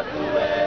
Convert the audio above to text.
out away.